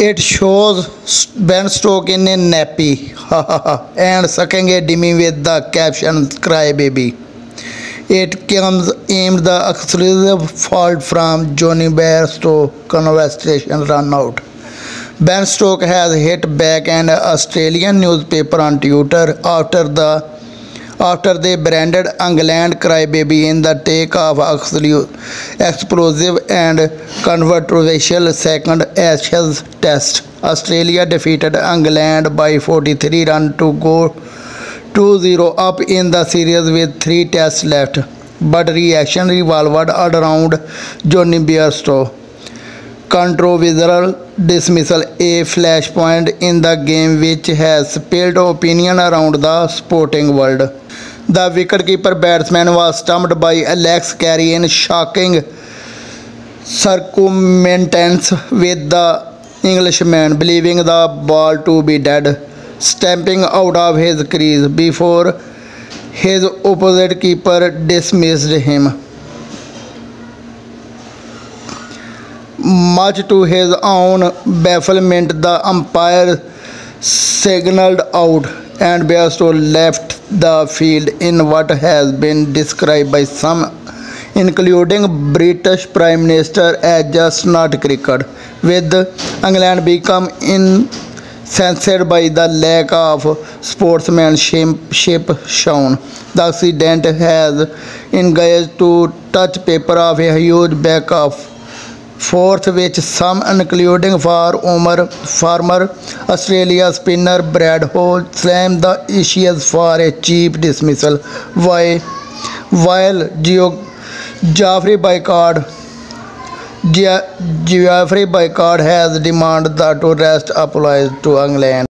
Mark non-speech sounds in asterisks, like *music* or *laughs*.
It shows Ben Stokes in a nappy *laughs* and sucking a dummy with the caption Cry Baby. It comes aimed the exclusive fault from Jonny Bairstow conversation run out. Ben Stokes has hit back an Australian newspaper on Twitter after the after they branded England crybaby in the take of explosive and controversial second Ashes test. Australia defeated England by 43 runs to go 2-0 up in the series with three tests left. But reaction revolved around Jonny Bairstow controversial dismissal a flashpoint in the game which has spilled opinion around the sporting world. The wicketkeeper batsman was stumped by Alex Carey in shocking circumstance with the Englishman believing the ball to be dead, stamping out of his crease before his opposite keeper dismissed him. Much to his own bafflement, the umpire signaled out and Bairstow left the field in what has been described by some, including British Prime Minister, as just not cricket, with England become incensed by the lack of sportsmanship shown. The accident has engaged to touch paper of a huge back of fourth which some including for Umar former, Australia spinner Brad Hogg, slam the Aussies for a cheap dismissal why while Geoff, Geoffrey Boycott Geoffrey Boycott has demand the to rest applies to England